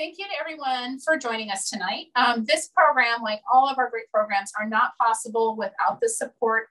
thank you to everyone for joining us tonight. Um, this program, like all of our great programs, are not possible without the support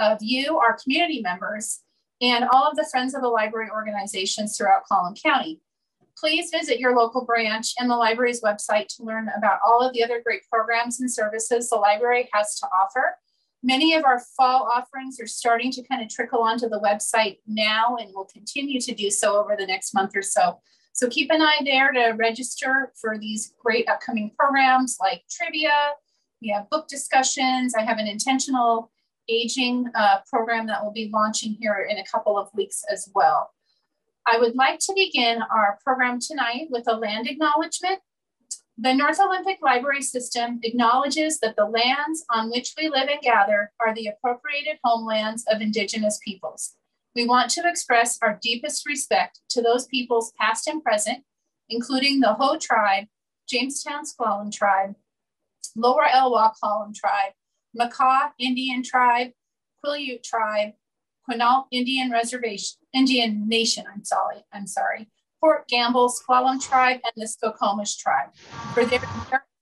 of you, our community members, and all of the Friends of the Library organizations throughout Clallam County. Please visit your local branch and the library's website to learn about all of the other great programs and services the library has to offer. Many of our fall offerings are starting to kind of trickle onto the website now and will continue to do so over the next month or so. So keep an eye there to register for these great upcoming programs like trivia. We have book discussions. I have an intentional aging uh, program that will be launching here in a couple of weeks as well. I would like to begin our program tonight with a land acknowledgement the North Olympic Library System acknowledges that the lands on which we live and gather are the appropriated homelands of Indigenous peoples. We want to express our deepest respect to those peoples past and present, including the Hoh tribe, Jamestown S'Klallam tribe, Lower Elwha Klallam tribe, Makah Indian tribe, Quileute tribe, Quinault Indian Reservation, Indian Nation, I'm sorry, I'm sorry, Port Gamble, S'Klallam tribe, and the Skokomish tribe for their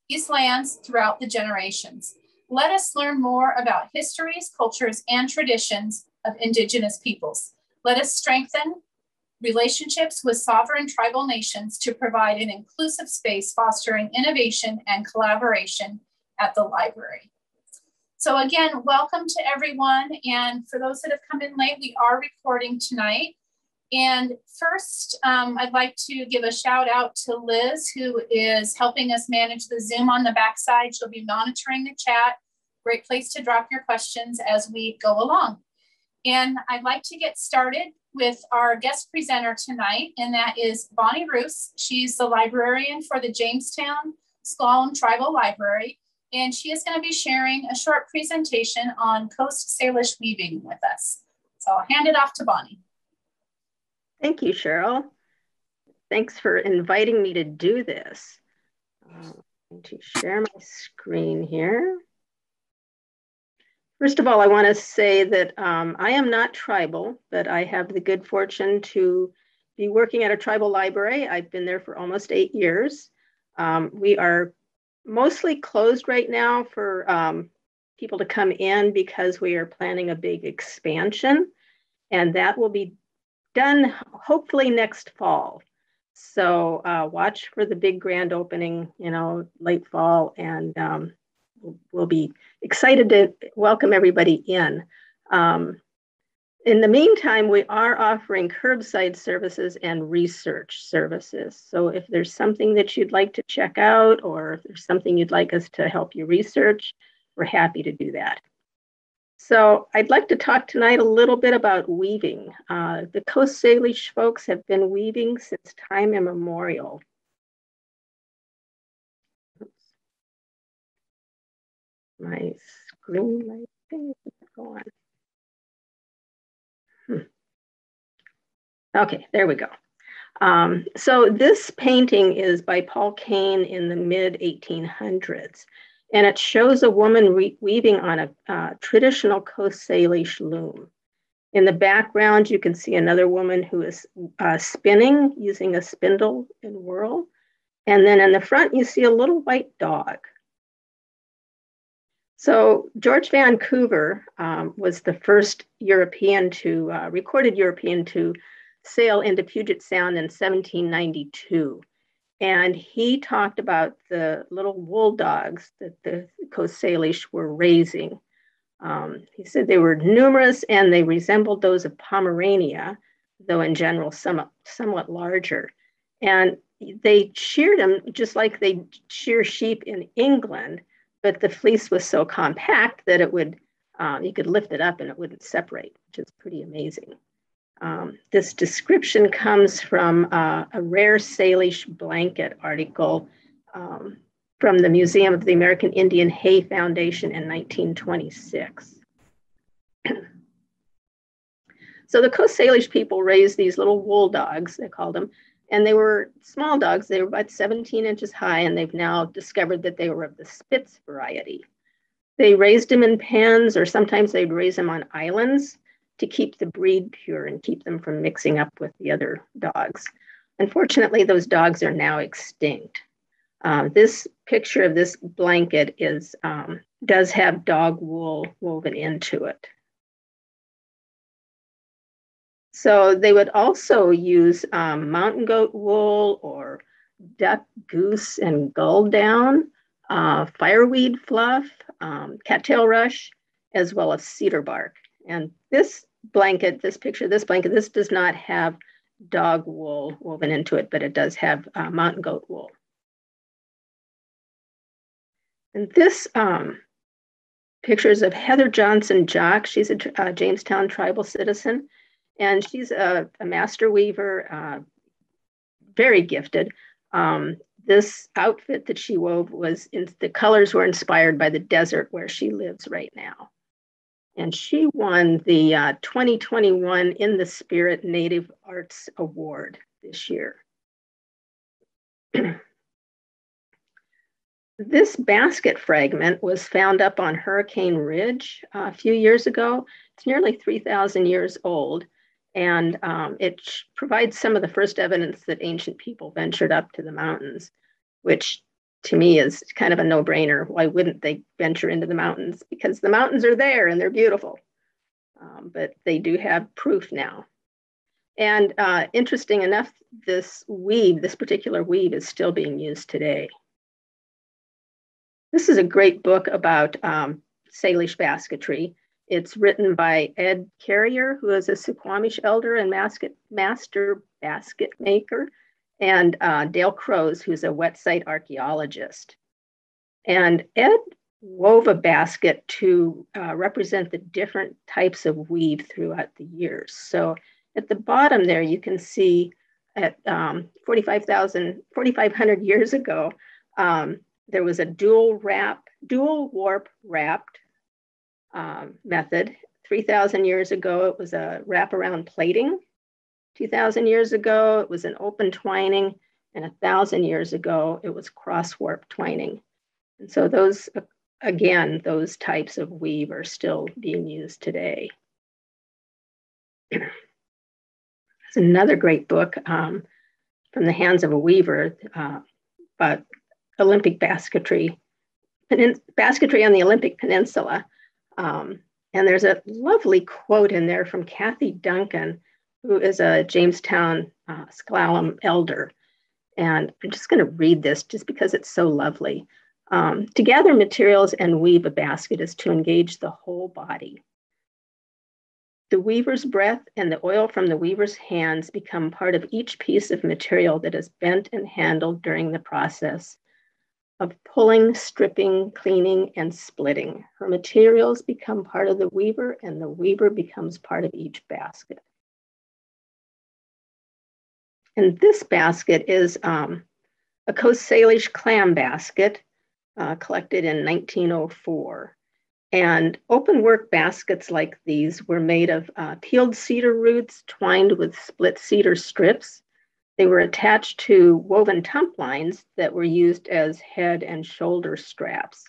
these lands throughout the generations. Let us learn more about histories, cultures, and traditions of Indigenous peoples. Let us strengthen relationships with sovereign tribal nations to provide an inclusive space fostering innovation and collaboration at the library. So again, welcome to everyone. And for those that have come in late, we are recording tonight. And first, um, I'd like to give a shout out to Liz, who is helping us manage the Zoom on the backside. She'll be monitoring the chat. Great place to drop your questions as we go along. And I'd like to get started with our guest presenter tonight, and that is Bonnie Roos. She's the librarian for the Jamestown S'Klallam Tribal Library, and she is going to be sharing a short presentation on Coast Salish weaving with us. So I'll hand it off to Bonnie. Thank you, Cheryl. Thanks for inviting me to do this. Uh, I'm going to share my screen here. First of all, I want to say that um, I am not tribal, but I have the good fortune to be working at a tribal library. I've been there for almost eight years. Um, we are mostly closed right now for um, people to come in because we are planning a big expansion, and that will be done hopefully next fall. So uh, watch for the big grand opening, you know, late fall, and um, we'll, be excited to welcome everybody in. Um, in the meantime, we are offering curbside services and research services. So if there's something that you'd like to check out, or if there's something you'd like us to help you research, we're happy to do that. So I'd like to talk tonight a little bit about weaving. Uh, the Coast Salish folks have been weaving since time immemorial. My screen, my thing go on. Hmm. Okay, there we go. Um, so this painting is by Paul Kane in the mid 1800s and it shows a woman weaving on a uh, traditional Coast Salish loom. In the background, you can see another woman who is uh, spinning using a spindle and whorl. And then in the front, you see a little white dog. So George Vancouver um, was the first European to, uh, recorded European to sail into Puget Sound in 1792. And he talked about the little wool dogs that the Coast Salish were raising. Um, he said they were numerous and they resembled those of Pomerania, though in general somewhat, somewhat larger. And they sheared them just like they shear sheep in England, but the fleece was so compact that it would, um, you could lift it up and it wouldn't separate, which is pretty amazing. Um, this description comes from uh, a rare Salish blanket article um, from the Museum of the American Indian Heye Foundation in 1926. so the Coast Salish people raised these little wool dogs, they called them, and they were small dogs. They were about 17 inches high, and they've now discovered that they were of the Spitz variety. They raised them in pens, or sometimes they'd raise them on islands to keep the breed pure and keep them from mixing up with the other dogs. Unfortunately, those dogs are now extinct. Uh, this picture of this blanket is um, does have dog wool woven into it. So they would also use um, mountain goat wool or duck, goose, and gull down, uh, fireweed fluff, um, cattail rush, as well as cedar bark. And this blanket, this picture, this blanket, this does not have dog wool woven into it, but it does have uh, mountain goat wool. And this um, pictures of Heather Johnson Jock. She's a, a Jamestown tribal citizen, and she's a, a master weaver, uh, very gifted. Um, this outfit that she wove was in, the colors were inspired by the desert where she lives right now. And she won the uh, 2021 In the Spirit Native Arts Award this year. This basket fragment was found up on Hurricane Ridge uh, a few years ago. It's nearly 3,000 years old, and um, it provides some of the first evidence that ancient people ventured up to the mountains, which to me is kind of a no brainer. Why wouldn't they venture into the mountains? Because the mountains are there and they're beautiful. Um, but they do have proof now. And uh, interesting enough, this weave, this particular weave, is still being used today. This is a great book about um, Salish basketry. It's written by Ed Carriere, who is a Suquamish elder and basket, master basket maker, and uh, Dale Croes, who's a wet site archaeologist. And Ed wove a basket to uh, represent the different types of weave throughout the years. So at the bottom there, you can see at um, 45,000, 4,500 years ago, um, there was a dual wrap, dual warp wrapped um, method. 3,000 years ago, it was a wraparound plaiting. 2,000 years ago, it was an open twining. And a thousand years ago, it was cross warp twining. And so those, again, those types of weave are still being used today. It's another great book um, from the hands of a weaver, uh, but Olympic basketry, basketry on the Olympic Peninsula. Um, and there's a lovely quote in there from Kathy Duncan, who is a Jamestown uh, S'Klallam elder. And I'm just going to read this just because it's so lovely. Um, to gather materials and weave a basket is to engage the whole body. The weaver's breath and the oil from the weaver's hands become part of each piece of material that is bent and handled during the process of pulling, stripping, cleaning, and splitting. Her materials become part of the weaver, and the weaver becomes part of each basket. And this basket is um, a Coast Salish clam basket uh, collected in 1904. And open work baskets like these were made of uh, peeled cedar roots twined with split cedar strips they were attached to woven tump lines that were used as head and shoulder straps.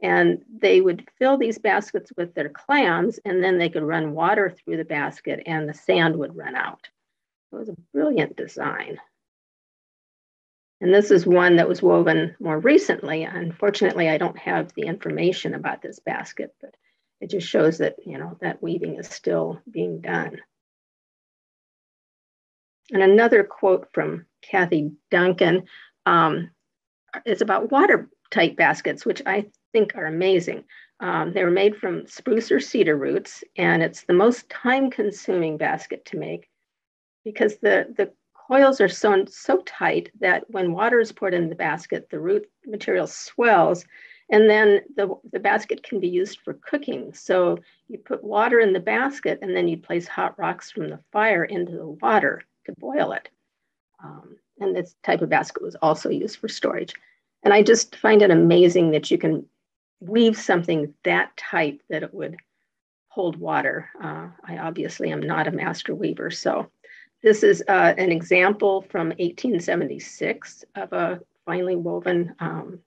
And they would fill these baskets with their clams, and then they could run water through the basket and the sand would run out. It was a brilliant design. And this is one that was woven more recently. Unfortunately, I don't have the information about this basket, but it just shows that, you know, that weaving is still being done. And another quote from Kathy Duncan um, is about watertight baskets, which I think are amazing. Um, they were made from spruce or cedar roots, and it's the most time consuming basket to make because the, the coils are sewn so tight that when water is poured in the basket, the root material swells, and then the, the basket can be used for cooking. So you put water in the basket, and then you place hot rocks from the fire into the water to boil it. Um, and this type of basket was also used for storage. And I just find it amazing that you can weave something that tight that it would hold water. Uh, I obviously am not a master weaver. So this is uh, an example from 1876 of a finely woven um,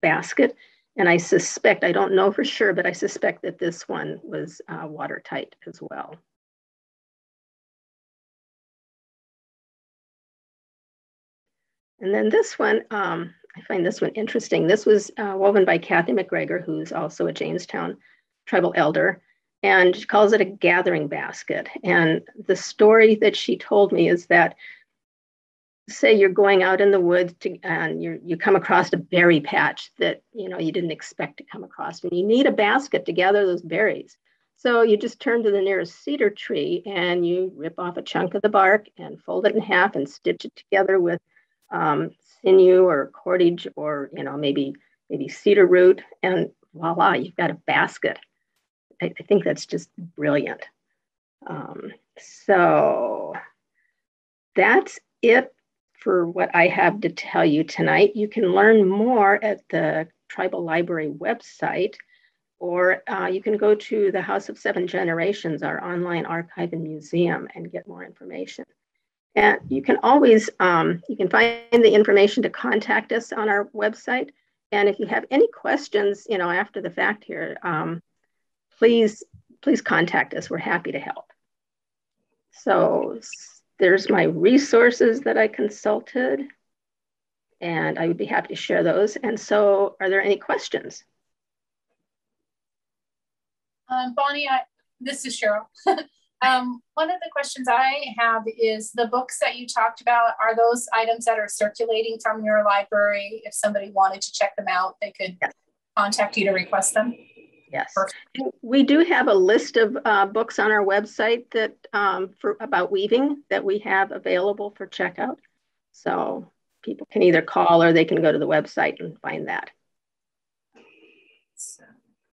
basket. And I suspect, I don't know for sure, but I suspect that this one was uh, watertight as well. And then this one, um, I find this one interesting. This was uh, woven by Kathy McGregor, who's also a Jamestown tribal elder, and she calls it a gathering basket. And the story that she told me is that, say, you're going out in the woods to, and you you come across a berry patch that you know you didn't expect to come across, and you need a basket to gather those berries. So you just turn to the nearest cedar tree and you rip off a chunk of the bark and fold it in half and stitch it together with um, sinew or cordage or you know maybe maybe cedar root and voila you've got a basket. I, I think that's just brilliant. Um, so that's it for what i have to tell you tonight. You can learn more at the tribal library website or uh, you can go to the house of seven generations our online archive and museum and get more information and you can always, um, you can find the information to contact us on our website. And if you have any questions, you know, after the fact here, um, please, please contact us. We're happy to help. So there's my resources that I consulted and I would be happy to share those. And so are there any questions? Um, Bonnie, I, this is Cheryl. Um, one of the questions I have is the books that you talked about, are those items that are circulating from your library? If somebody wanted to check them out, they could contact you to request them? Yes. We do have a list of uh, books on our website that um, for about weaving that we have available for checkout. So people can either call or they can go to the website and find that.